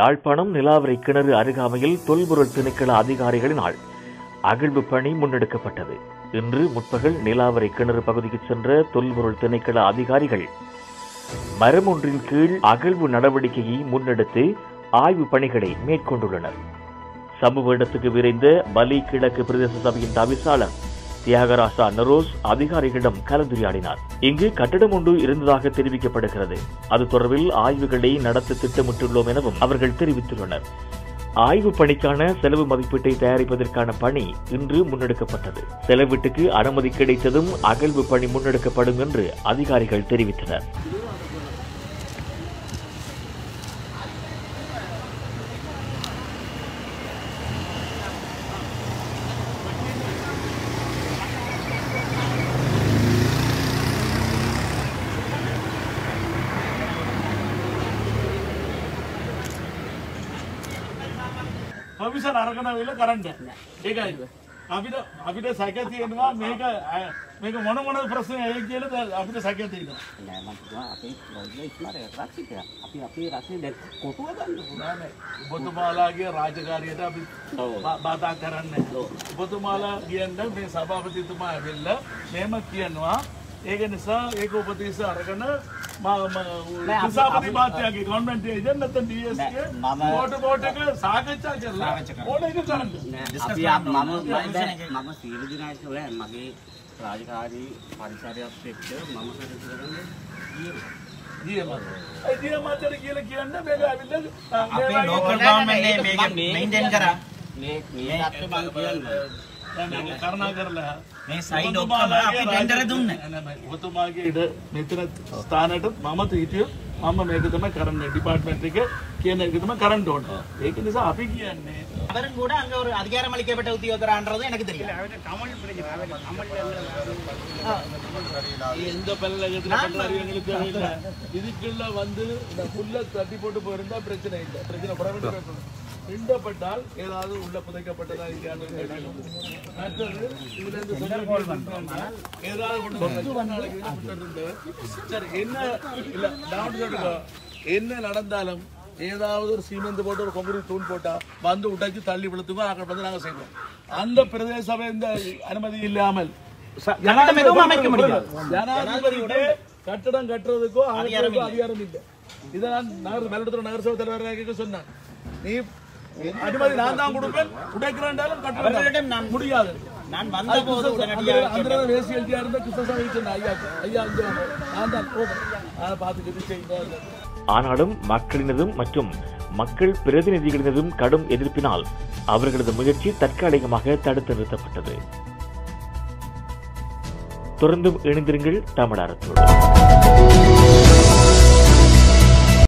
யாழ்ப்பாணம் நிலாவரை கிணறு அருகாமையில் தொல்பொருள் திணைக்கள அதிகாரிகளினால் அகழ்வு பணி முன்னெடுக்கப்பட்டது. இன்று முற்பகல் நிலாவரை கிணறு பகுதிக்கு சென்ற தொல்பொருள் திணைக்கள அதிகாரிகள் மரம் ஒன்றின் கீழ் அகழ்வு நடவடிக்கையை முன்னெடுத்து ஆய்வு பணிகளை மேற்கொண்டுள்ளனர். சமூக இடத்துக்கு விரைந்த பலி கிழக்கு பிரதேச சபையின் தவிசாளர் தியாகராசா நரோஸ் அதிகாரிகளிடம் கலந்துரையாடினார். இங்கு கட்டடம் ஒன்று இருந்ததாக தெரிவிக்கப்படுகிறது. அது தொடர்பில் ஆய்வுகளை நடத்த திட்டமிட்டுள்ளோம் எனவும் அவர்கள் தெரிவித்துள்ளனர். ஆய்வு பணிக்கான செலவு மதிப்பீட்டை தயாரிப்பதற்கான பணி இன்று முன்னெடுக்கப்பட்டது. செலவீட்டுக்கு அனுமதி கிடைத்ததும் அகழ்வு பணி முன்னெடுக்கப்படும் என்று அதிகாரிகள் தெரிவித்தனர். කමිසන් අරගෙන වෙල කරන්න. ඒකයි. අපිට අපිට සැක තියෙනවා මේක මේක මොන මොන ප්‍රශ්න ඇයි කියලා අපිට සැක තියෙනවා. නෑ මම හිතුවා අපේ ලොයිල ඉස්මාරේ රක්ෂිතයා. අපි අපේ රටේ දැන් කොටුව ගන්න නෑ නෑ. ඔබතුමාලාගේ රාජකාරියට අපි බාධා කරන්නේ ඔබතුමාලා කියන්න මේ සභාපතිතුමා ඇවිල්ලා මෙහෙම කියනවා. ඒක නිසා ඒක උපදේශ අරගෙන දිසාපති මාත්‍යගේ ගොන්මන්ටේ ජන්නත ඩස්ගේ මෝට බෝටක සාකච්ඡා කරලා ඕන එක කරන්න මම මම සීල දිනාශ වල මගේ රාජකාරී පරිසරයක් එක්ක මම කටයුතු කරන්නේ ගියේ ගිය මාතර කියලා කියන්න මේක ඇවිල්ලා අපේ ලෝකල් ගවර්න්මන්ට් එක මේක මේන්ටේන් කරා. මේ මේ අත්ත බං කියන්නේ දැන් මේක කරුණා කරලා මේ සයිඩ් ඔක්කොම අපි ටෙන්ඩර් දුන්නේ. ඔබතුමාගේ ඉඩ මෙතන ස්ථානයට මම හිටියෝ මම මේක තමයි කරන්නේ ඩිපාර්ට්මන්ට් එක කියන එක තමයි කරන්න ඕන. ඒක නිසා අපි කියන්නේ அவரும் கூட அங்க ஒரு அதிகாரம் அளிக்கப்பட்ட உத்தியோகரான்றது எனக்கு தெரியும் எந்த பல்கலைக்கழகத்துல பண்றாரு எங்களுக்கு தெரியல இதுக்குள்ள வந்து இந்த புல்ல தட்டி போட்டு போயிருந்தா பிரச்சனை இல்லை பிரச்சனை புறவிட்டு திண்டப்பட்டால் ஏதாவது உள்ள புதைக்கப்பட்டதா இல்லையான்னு மற்றது இதுலேருந்து ஏதாவது சரி என்ன இல்லை டவுன் சொல்லுங்க என்ன நடந்தாலும் ஏதாவது ஒரு சீமெண்ட் போட்டு ஒரு கொங்குடி தூண் போட்டா வந்து உடைச்சு தள்ளி விழுத்துங்க அங்கே வந்து நாங்கள் செய்வோம். அந்த பிரதேச சபை இந்த அனுமதி இல்லாமல் ஜனாதிபதியுடைய கட்டடம் கட்டுறதுக்கோ அதிகாரம் இல்லை. இதை நான் நகர் மேலிடத்தில் நகரசபை தலைவராக சொன்னேன் நீ அனுமதி நான் தான் கொடுப்பேன். அவர்களிடம் கட்டடம் நான் உடனடியாக வேசி இருந்த கிருஷ்ணசாமி சொன்ன ஐயா ஐயா தான் செய்யுங்க ஆனாலும் மக்களினதும் மற்றும் மக்கள் பிரதிநிதிகளினதும் கடும் எதிர்ப்பினால் அவர்களது முயற்சி தற்காலிகமாக தடுத்து நிறுத்தப்பட்டது. தொடர்ந்தும் இணைந்திருங்கள் தமிழ் அரசோடு